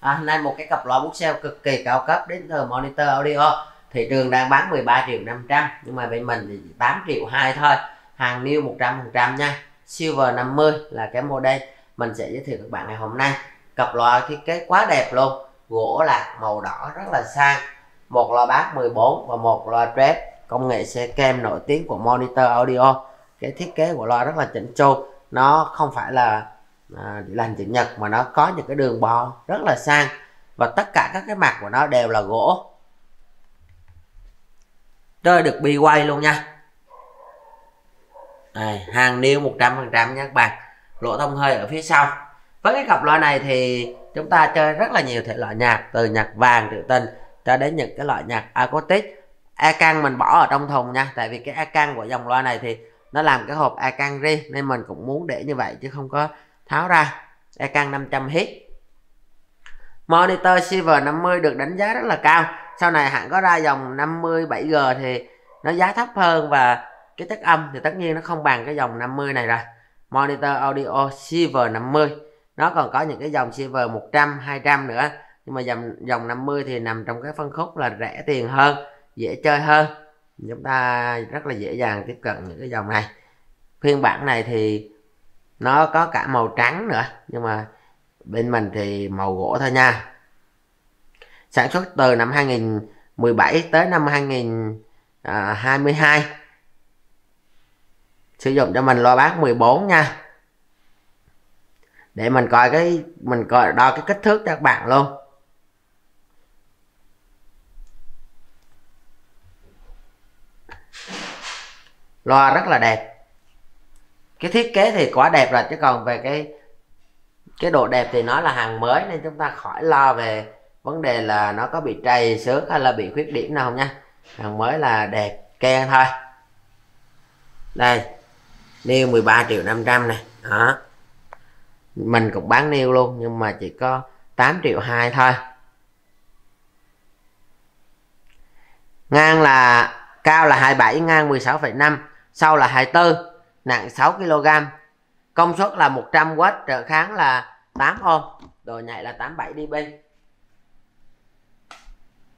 à, hôm nay một cái cặp loa bút sale cực kỳ cao cấp đến từ monitor audio. Thị trường đang bán 13 triệu 500 nhưng mà bên mình thì 8 triệu 2 thôi. Hàng new 100 phần trăm nha. Silver 50 là cái model mình sẽ giới thiệu các bạn ngày hôm nay. Cặp loa thiết kế quá đẹp luôn. Gỗ lạc màu đỏ rất là sang. Một loa bass 14 và một loa trap công nghệ xe kem nổi tiếng của monitor audio. Cái thiết kế của loa rất là chỉnh chu. Nó không phải là à, để làm chữ nhật mà nó có những cái đường bo rất là sang và tất cả các cái mặt của nó đều là gỗ. Rơi được bi quay luôn nha. Đây, hàng niêu 100% nha các bạn. Lỗ thông hơi ở phía sau. Với cái cặp loa này thì chúng ta chơi rất là nhiều thể loại nhạc từ nhạc vàng trữ tình cho đến những cái loại nhạc acoustic. A căng mình bỏ ở trong thùng nha tại vì cái a căng của dòng loa này thì nó làm cái hộp a căng riêng nên mình cũng muốn để như vậy chứ không có tháo ra e căng 500 hit monitor silver 50 được đánh giá rất là cao. Sau này hãng có ra dòng 57G thì nó giá thấp hơn và cái chất âm thì tất nhiên nó không bằng cái dòng 50 này rồi. Monitor audio silver 50 nó còn có những cái dòng silver 100 200 nữa. Nhưng mà dòng dòng 50 thì nằm trong cái phân khúc là rẻ tiền hơn, dễ chơi hơn. Chúng ta rất là dễ dàng tiếp cận những cái dòng này. Phiên bản này thì nó có cả màu trắng nữa, nhưng mà bên mình thì màu gỗ thôi nha. Sản xuất từ năm 2017 tới năm 2022 à, sử dụng cho mình loa bát 14 nha. Để mình coi cái, mình coi, đo cái kích thước cho các bạn luôn. Loa rất là đẹp cái thiết kế thì quá đẹp rồi chứ còn về cái cái độ đẹp thì nó là hàng mới nên chúng ta khỏi lo về vấn đề là nó có bị trầy xước hay là bị khuyết điểm nào không nha. Hàng mới là đẹp ke thôi. Đây niêu 13 triệu 500 này đó. Mình cũng bán niêu luôn nhưng mà chỉ có 8 triệu 2 thôi. Ngang là cao là 27 ngang 16,5 sau là 24 nặng 6 kg. Công suất là 100W trợ kháng là 8 ohm độ nhạy là 87 dB.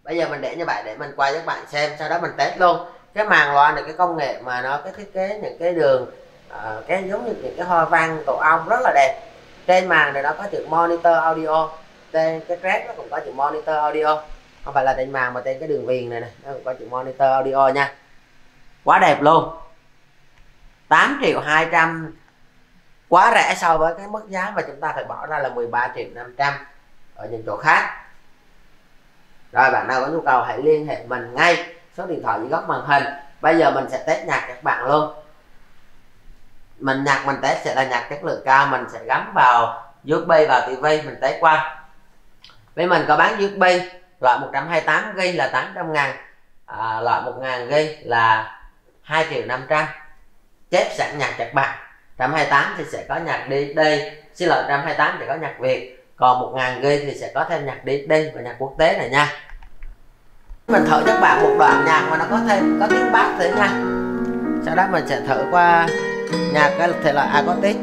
Bây giờ mình để như vậy để mình quay cho các bạn xem sau đó mình test luôn. Cái màn loa này cái công nghệ mà nó cái thiết kế những cái đường uh, cái giống như những cái hoa văn tổ ong rất là đẹp. Trên màn này nó có chữ monitor audio trên cái track nó cũng có chữ monitor audio. Không phải là trên màn mà trên cái đường viền này này nó cũng có chữ monitor audio nha. Quá đẹp luôn. 8 triệu 200 quá rẻ so với cái mức giá mà chúng ta phải bỏ ra là 13 triệu 500 ở những chỗ khác. Rồi bạn nào có nhu cầu hãy liên hệ mình ngay. Số điện thoại dưới góc màn hình. Bây giờ mình sẽ test nhạc các bạn luôn. Mình nhạc mình test sẽ là nhạc chất lượng cao. Mình sẽ gắn vào USB vào TV mình test qua. Với mình có bán USB loại 128 g là 800 ngàn. À, loại 1 ngàn g là 2 triệu 500 chép sẵn nhạc các bạn 128 thì sẽ có nhạc đi đây xin lỗi 128 thì có nhạc Việt. Còn 1000 g thì sẽ có thêm nhạc đi đi và nhạc quốc tế này nha. Mình thử cho các bạn một đoạn nhạc mà nó có thêm, có tiếng bass nữa nha. Sau đó mình sẽ thử qua nhạc, cái thể loại acoustic.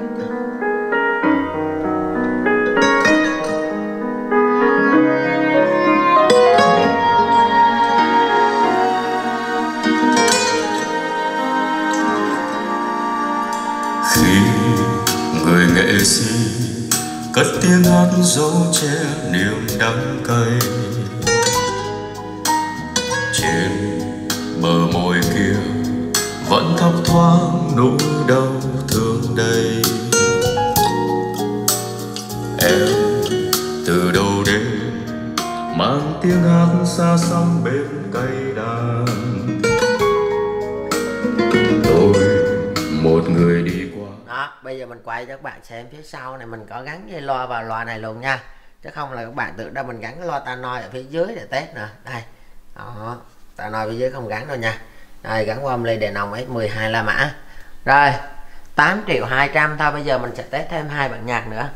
Tiếng hát dấu che niềm đắng cay. Trên bờ môi kia vẫn thấp thoáng nỗi đau thương đầy. Em từ đầu đến, mang tiếng hát xa xăm bên cây đàn. Bây giờ mình quay cho các bạn xem phía sau này, mình có gắn dây loa vào loa này luôn nha. Chứ không là các bạn tưởng đâu mình gắn cái loa ta noi ở phía dưới để test nè đây, đó, ta noi phía dưới không gắn đâu nha. Đây, gắn qua ly đèn nòng S12 La Mã. Rồi 8 triệu 200 thôi, bây giờ mình sẽ test thêm hai bản nhạc nữa.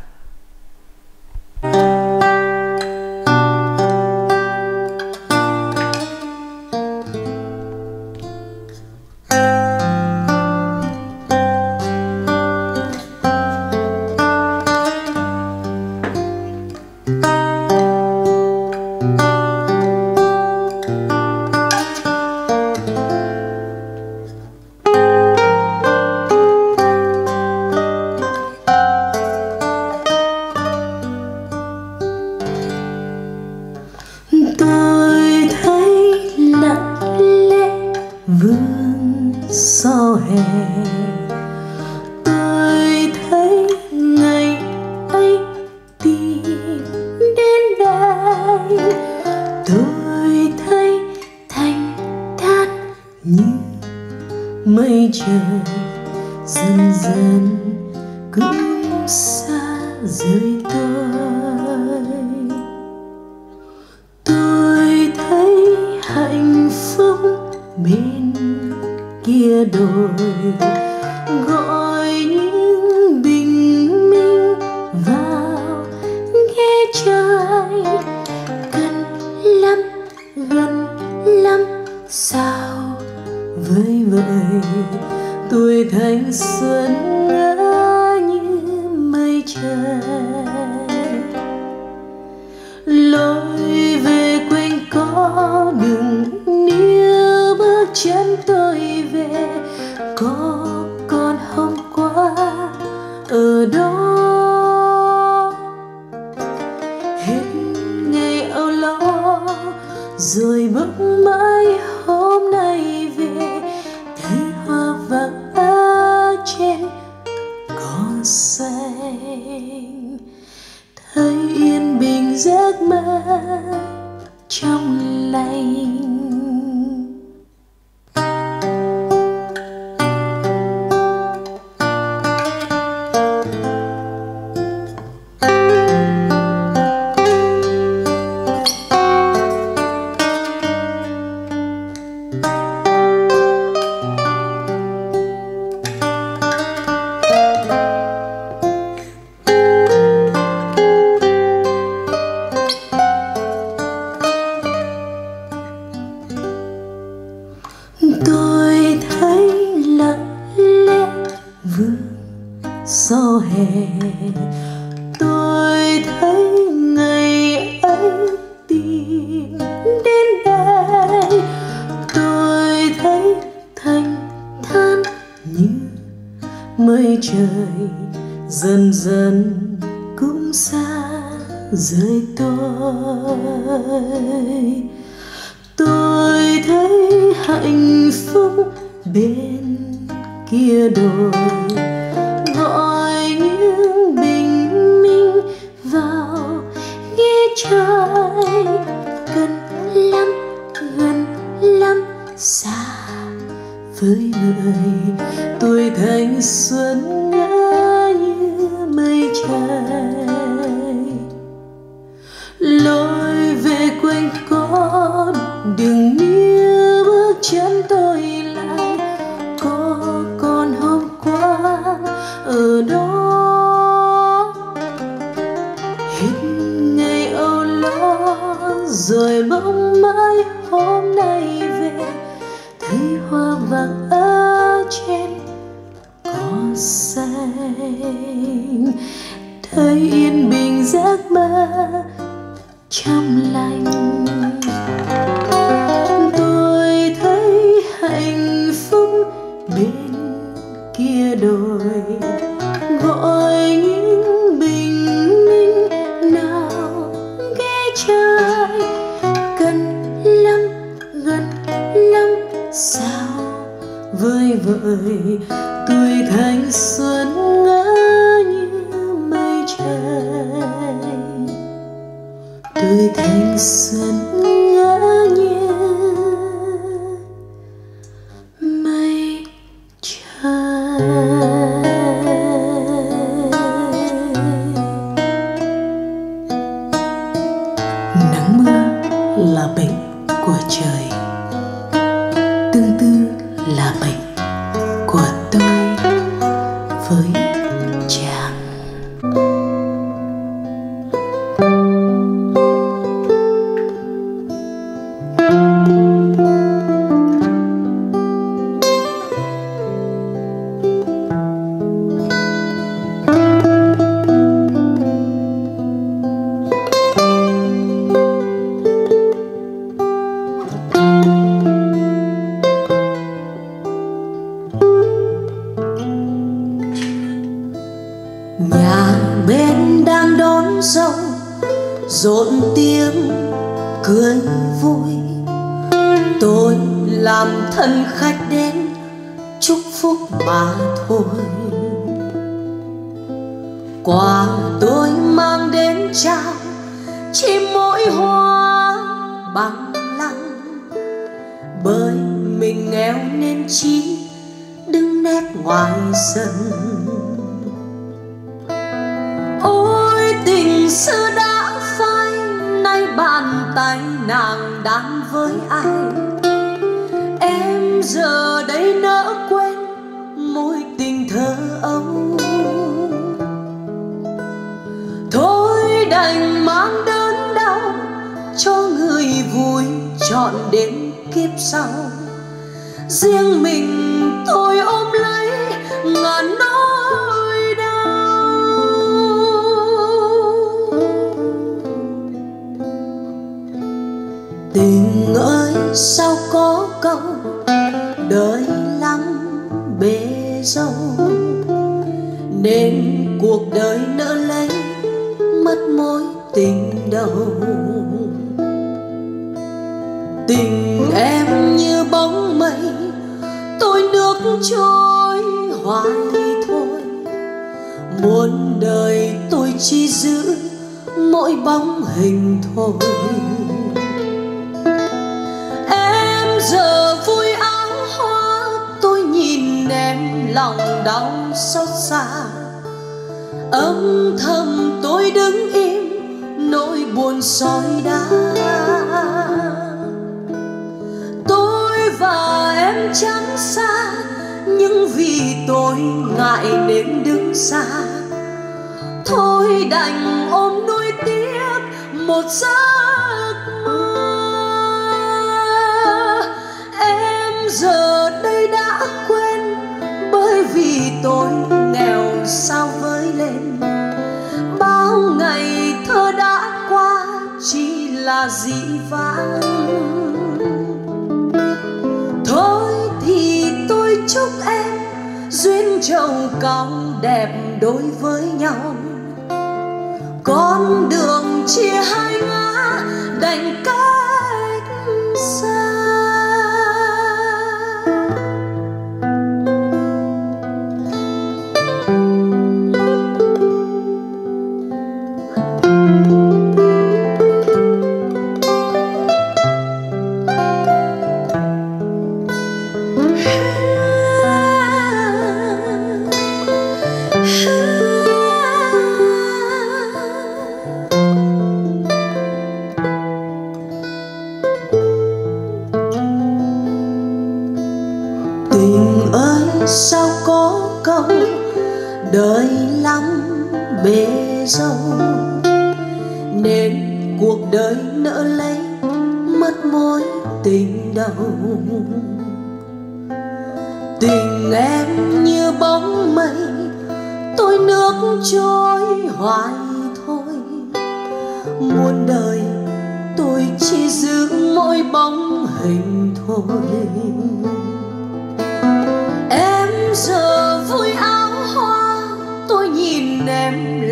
đời tôi tôi thấy hạnh phúc bên kia đồi. giấc mơ trong lành. mây trời dần dần cũng xa rời tôi. Tôi thấy hạnh phúc bên kia đồi. tới đời tuổi thanh xuân ngã như mây trắng vợi tuổi thanh xuân ngỡ như mây trời. Tuổi thanh xuân ngỡ như mây trời. Nắng mưa là bệnh của trời. Tương tư chỉ hoa bằng lăng. Bởi mình nghèo nên chi đứng nép ngoài sân. Ôi, tình xưa đã phai, nay bàn tay nàng đang với ai? Em giờ đây nỡ quên chọn đến kiếp sau. Riêng mình tôi ôm lấy ngàn nỗi đau. Tình ơi, sao có câu đời lắm bể dâu? Nên cuộc đời nỡ lấy mất mối tình đầu tình em như bóng mây, tôi nước trôi hoài thôi. Muôn đời tôi chỉ giữ mỗi bóng hình thôi. Em giờ vui áo hoa, tôi nhìn em lòng đau xót xa. Âm thầm tôi đứng im, nỗi buồn soi đá em chẳng xa, nhưng vì tôi ngại nên đứng xa. Thôi đành ôm nuối tiếc một giấc mơ. Em giờ đây đã quên, bởi vì tôi nghèo sao với lên. Bao ngày thơ đã qua, chỉ là dĩ vãng. Trâu cong đẹp đối với nhau. Con đường chia hai ngã đành cao sao có câu đời lắm bể dâu? Nên cuộc đời nỡ lấy mất mối tình đầu. Tình em như bóng mây, tôi nước trôi hoài thôi. Muôn đời tôi chỉ giữ mỗi bóng hình thôi.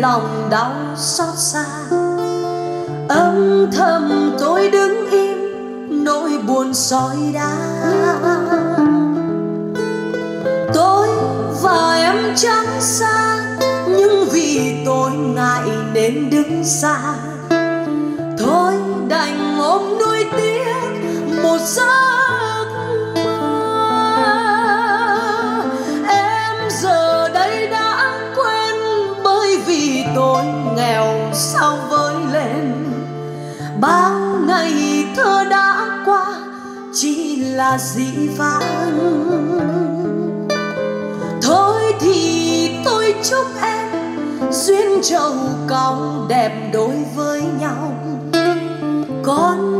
Lòng đau xót xa. Âm thầm tôi đứng im, nỗi buồn soi đá. Tôi và em chẳng xa, nhưng vì tôi ngại nên đứng xa. Thôi đành ôm là dĩ vãng thôi thì tôi chúc em duyên trầu cong đẹp đối với nhau. Con